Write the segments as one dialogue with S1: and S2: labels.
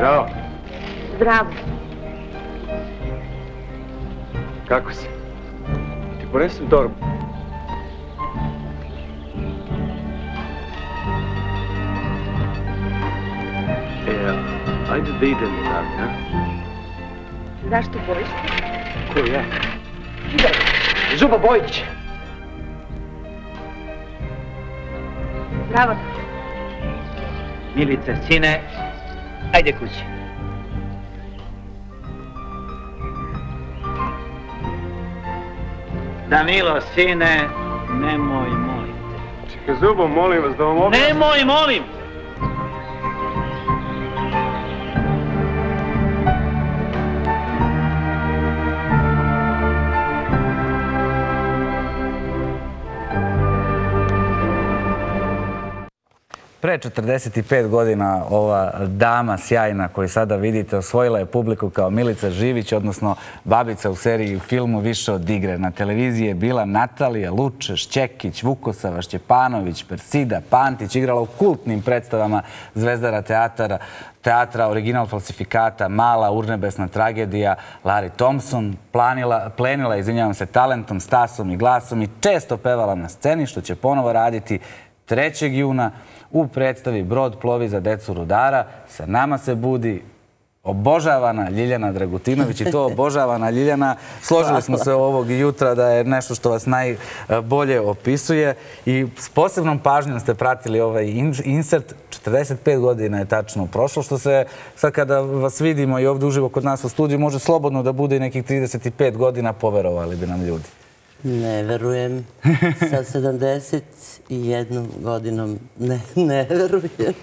S1: Zdravo.
S2: Zdravo.
S1: Kako si? Ti ponesem torbu. E, ajde da idemo odavde, a?
S2: Zašto bojiš se?
S1: Ko ja? Zubo Bojić!
S2: Zdravo.
S3: Milice, sine, ajde kući. Danilo, sine, nemoj, molim te.
S1: Čekaj, Zubo, molim vas da vam objasnim.
S3: Nemoj, molim!
S4: Pre 45 godina ova dama sjajna koju sada vidite osvojila je publiku kao Milica Živić, odnosno babica u seriji u filmu Više od igre. Na televiziji je bila Natalija Luče, Šćekić, Vukosava, Šćepanović, Persida, Pantić, igrala u kultnim predstavama Zvezdara teatara, teatra Original falsifikata, Mala urnebesna tragedija, Larry Thompson, planila, plenila, izvinjavam se, talentom, stasom i glasom i često pevala na sceni, što će ponovo raditi 3. juna u predstavi Brod plovi za decu rudara. Sa nama se budi obožavana Ljiljana Dragutinović i to obožavana Ljiljana. Složili smo se ovog jutra da je nešto što vas najbolje opisuje i s posebnom pažnjom ste pratili ovaj insert. 45 godina je tačno prošlo, što se sad kada vas vidimo i ovdje uživo kod nas u studiju može slobodno da bude i nekih 35 godina, poverovali bi nam ljudi.
S5: Ne verujem. Sa 71 godinom ne, ne verujem.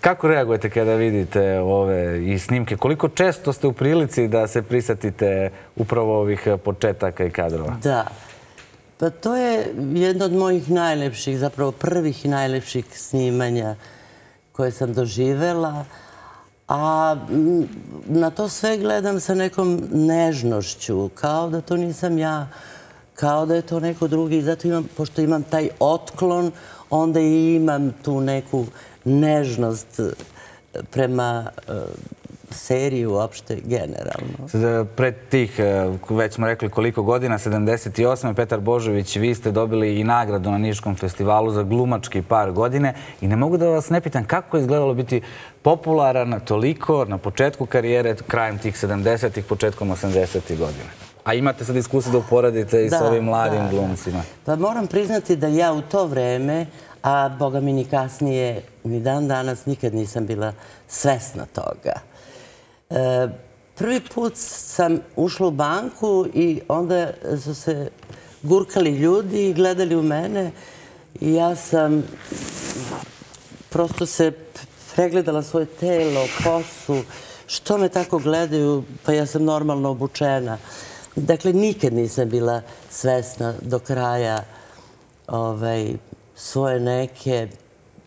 S4: Kako reagujete kada vidite ove i snimke? Koliko često ste u prilici da se prisatite upravo ovih početaka i kadrova?
S5: Da. Pa to je jedno od mojih najlepših, zapravo prvih najlepših snimanja koje sam doživela. A mm, na to sve gledam sa nekom nežnošću, kao da to nisam ja, kao da je to neko drugi. Zato imam, pošto imam taj otklon, onda i imam tu neku nežnost eh, prema eh, seriji uopšte generalno.
S4: Pred tih, e, već smo rekli koliko godina, 78. Petar Božović, vi ste dobili i nagradu na Niškom festivalu za glumački par godine i ne mogu da vas ne pitan kako je izgledalo biti popularan toliko na početku karijere, krajem tih 70-ih, početkom 80-ih godina. A imate sad iskustvo da uporadite i s ovim mladim glumcima.
S5: Pa moram priznati da ja u to vreme, a boga mi ni kasnije, ni dan danas, nikad nisam bila svesna toga. E, prvi put sam ušla u banku i onda su se gurkali ljudi i gledali u mene. I ja sam prosto se pregledala svoje telo, kosu, što me tako gledaju, pa ja sam normalno obučena. Dakle, nikad nisam bila svesna do kraja ovaj, svoje neke,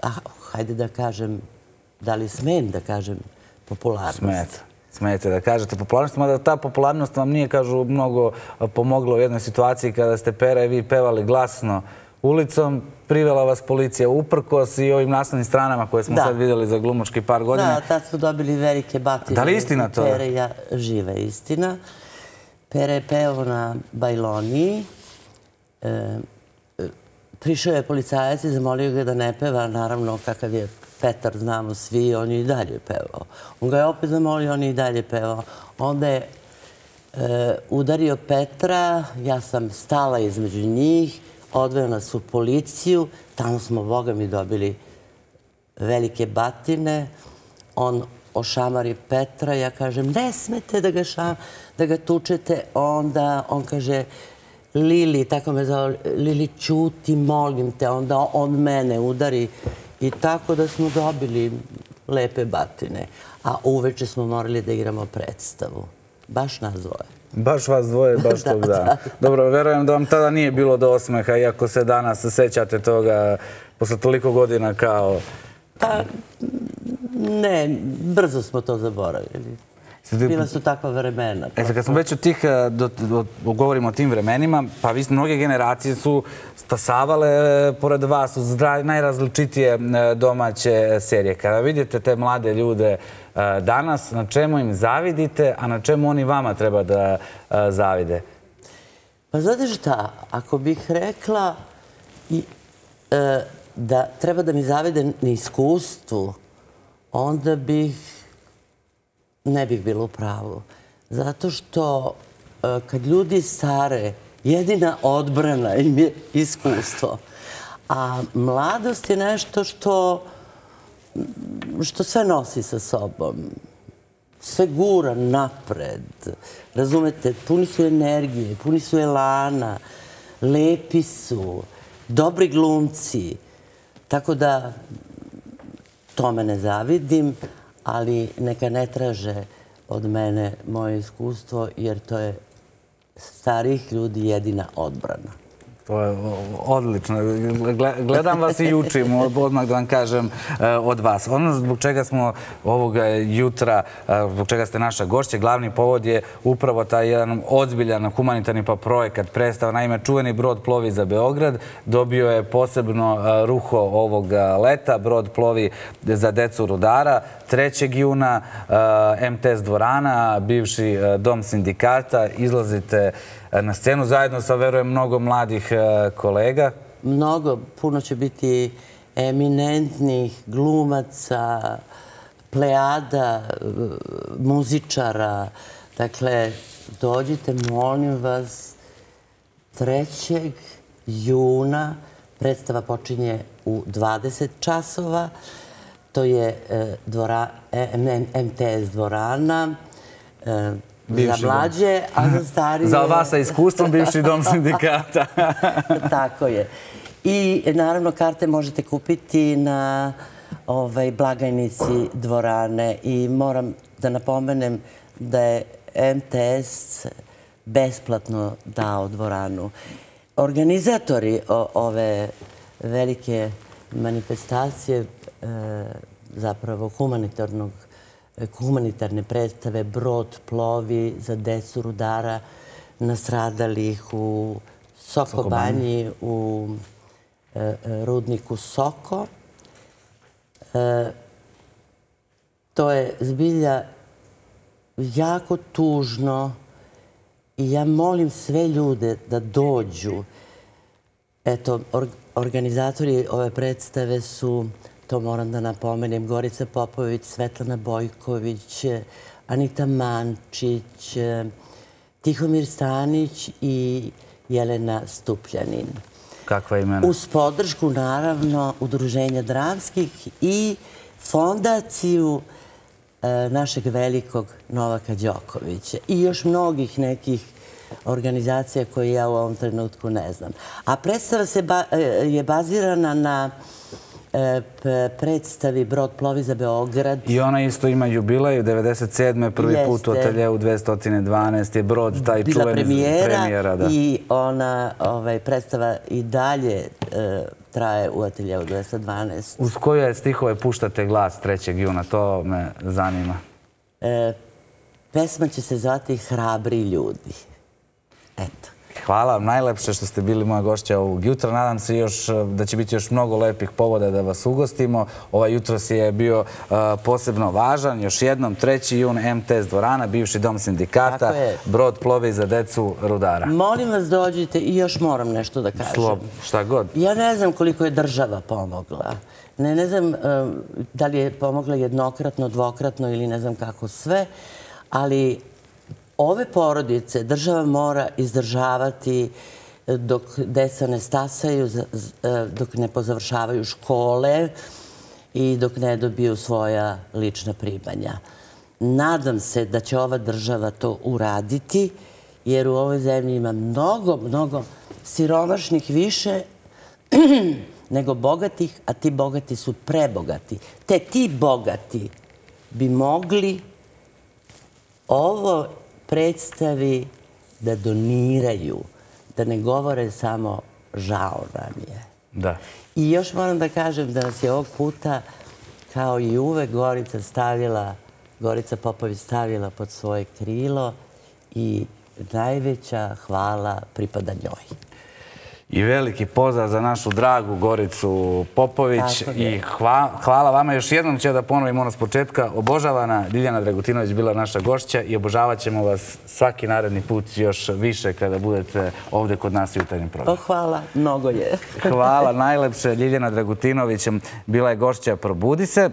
S5: a, hajde da kažem, da li smem da kažem, popularnost.
S4: Smeta. Smete da kažete popularnost, mada ta popularnost vam nije, kažu, mnogo pomogla u jednoj situaciji kada ste Pera i vi pevali glasno ulicom, privela vas policija uprkos i ovim naslovnim stranama koje smo sad vidjeli za glumočki par godina.
S5: Da, tad smo dobili velike batine.
S4: Da li istina to?
S5: Pere ja žive istina. Pere je peo na Bajloniji. E, e, prišao je policajac i zamolio ga da ne peva, naravno kakav je Petar, znamo svi, on je i dalje pevao. On ga je opet zamolio, on je i dalje pevao. Onda je e, udario Petra, ja sam stala između njih, odveo nas u policiju, tamo smo, Boga mi, dobili velike batine. On ošamari Petra, ja kažem, ne smete da ga, šam, da ga tučete. Onda on kaže, Lili, tako me zove, Lili, čuti, molim te. Onda on mene udari i tako da smo dobili lepe batine. A uveče smo morali da igramo predstavu. Baš nas dvoje.
S4: Baš vas dvoje, baš tog dana. Dobro, verujem da vam tada nije bilo do osmeha, iako se danas sećate toga posle toliko godina kao...
S5: Pa, ne, brzo smo to zaboravili. Bila su takva vremena.
S4: E sad, kad smo već od tih, e, do, do, govorimo o tim vremenima, pa vi mnoge generacije su stasavale e, pored vas uz dra- najrazličitije e, domaće serije. Kada vidite te mlade ljude e, danas, na čemu im zavidite, a na čemu oni vama treba da zavide?
S5: Pa znate šta, ako bih rekla i, da treba da mi zavide na iskustvu, onda bih ne bih bilo u pravu. Zato što e, kad ljudi stare, jedina odbrana im je iskustvo. A mladost je nešto što, što sve nosi sa sobom. Sve gura napred. Razumete, puni su energije, puni su elana, lepi su, dobri glumci. Tako da tome ne zavidim, ali neka ne traže od mene moje iskustvo, jer to je starih ljudi jedina odbrana.
S4: To je odlično. Gledam vas i učim, odmah da vam kažem, e, od vas. Ono zbog čega smo ovog e, jutra, e, zbog čega ste naša gošća, glavni povod je upravo taj jedan ozbiljan humanitarni pa projekat predstava. Naime, čuveni brod plovi za Beograd. Dobio je posebno ruho ovog leta. Brod plovi za decu rudara. 3. juna MTS dvorana, bivši dom sindikata. Izlazite E, na scenu zajedno sa, verujem, mnogo mladih e, kolega.
S5: Mnogo, puno će biti eminentnih glumaca, plejada, muzičara. Dakle, dođite, molim vas, 3. juna predstava počinje u 20 časova. To je e, e MTS dvorana za mlađe, a za starije...
S4: Za vas sa iskustvom bivši dom sindikata.
S5: Tako je. I naravno karte možete kupiti na ovaj, blagajnici dvorane i moram da napomenem da je MTS besplatno dao dvoranu. Organizatori ove velike manifestacije e, zapravo humanitarnog humanitarne predstave Brod plovi za decu rudara nastradalih u Sokobanji, u e, e, rudniku Soko. E, to je zbilja jako tužno i ja molim sve ljude da dođu. Eto, organizatori ove predstave su to moram da napomenem, Gorica Popović, Svetlana Bojković, Anita Mančić, Tihomir Stanić i Jelena Stupljanin.
S4: Kakva imena?
S5: Uz podršku, naravno, Udruženja dramskih i fondaciju e, našeg velikog Novaka Đokovića i još mnogih nekih organizacija koje ja u ovom trenutku ne znam. A predstava se e, je bazirana na E, predstavi Brod plovi za Beograd.
S4: I ona isto ima jubilej, 97. prvi put u ateljevu 212. je Brod, taj čuveni premijera.
S5: I ona ovaj, predstava i dalje e, traje u ateljevu 212.
S4: Uz koje stihove puštate glas 3. juna? To me zanima.
S5: E, pesma će se zvati Hrabri ljudi. Eto.
S4: Hvala vam najlepše što ste bili moja gošća ovog jutra. Nadam se još da će biti još mnogo lepih povoda da vas ugostimo. Ovaj jutro si je bio posebno važan. Još jednom, 3. jun, MTS dvorana, bivši dom sindikata, brod plovi za decu rudara.
S5: Molim vas dođite i još moram nešto da kažem. Slob,
S4: šta god.
S5: Ja ne znam koliko je država pomogla. Ne, ne znam da li je pomogla jednokratno, dvokratno ili ne znam kako sve, ali ove porodice država mora izdržavati e, dok deca ne stasaju, e, dok ne pozavršavaju škole i dok ne dobiju svoja lična primanja. Nadam se da će ova država to uraditi, jer u ovoj zemlji ima mnogo, mnogo siromašnih više nego bogatih, a ti bogati su prebogati. Te ti bogati bi mogli ovo predstavi da doniraju, da ne govore samo žao nam je.
S4: Da.
S5: I još moram da kažem da nas je ovog puta, kao i uvek, Gorica stavila Gorica Popović stavila pod svoje krilo i najveća hvala pripada njoj.
S4: I veliki pozdrav za našu dragu Goricu Popović. I hva- hvala vama. Još jednom ću ja da ponovim ono s početka. Obožavana Ljiljana Dragutinović bila naša gošća i obožavat ćemo vas svaki naredni put još više kada budete ovde kod nas u jutarnjem
S5: Pa
S4: programu.
S5: hvala, mnogo je.
S4: Hvala najlepše. Ljiljana Dragutinović bila je gošća Probudi se.